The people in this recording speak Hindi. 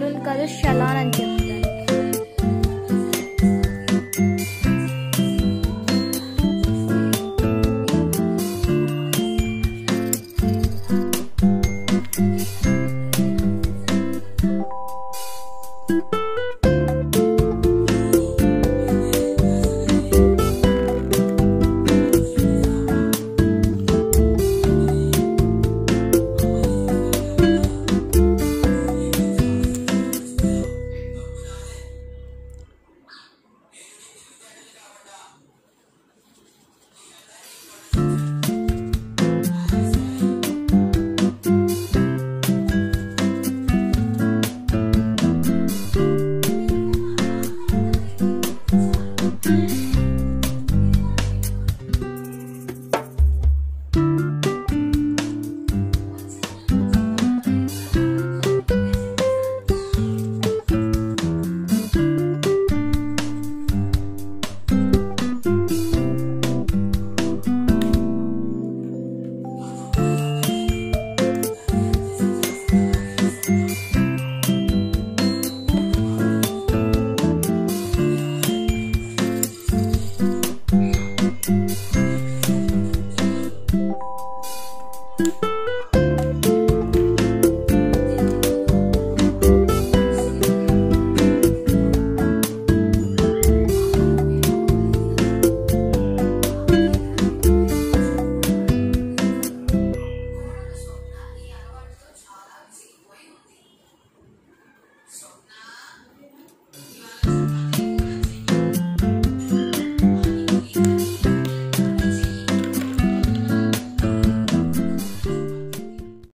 जुनून का जो